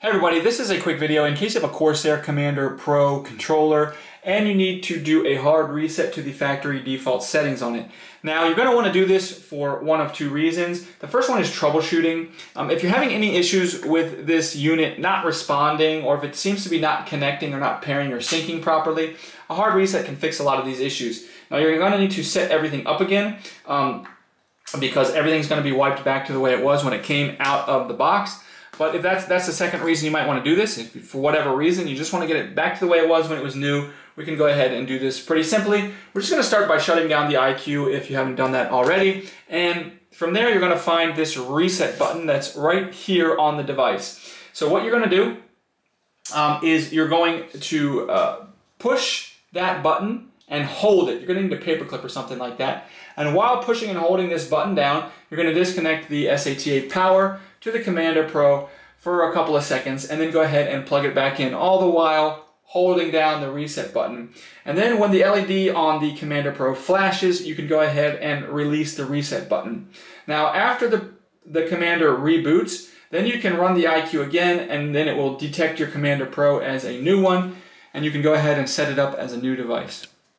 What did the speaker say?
Hey everybody, this is a quick video in case you have a Corsair Commander Pro controller and you need to do a hard reset to the factory default settings on it. Now you're going to want to do this for one of two reasons. The first one is troubleshooting. Um, if you're having any issues with this unit not responding or if it seems to be not connecting or not pairing or syncing properly, a hard reset can fix a lot of these issues. Now you're going to need to set everything up again um, because everything's going to be wiped back to the way it was when it came out of the box. But if that's that's the second reason you might want to do this, if for whatever reason you just want to get it back to the way it was when it was new, we can go ahead and do this pretty simply. We're just going to start by shutting down the iCUE if you haven't done that already. And from there, you're going to find this reset button that's right here on the device. So what you're going to do um, is you're going to uh, push that button and hold it. You're going to need a paperclip or something like that. And while pushing and holding this button down, you're going to disconnect the SATA power to the Commander Pro for a couple of seconds and then go ahead and plug it back in, all the while holding down the reset button. And then when the LED on the Commander Pro flashes, you can go ahead and release the reset button. Now after the, the Commander reboots, then you can run the iCUE again and then it will detect your Commander Pro as a new one and you can go ahead and set it up as a new device.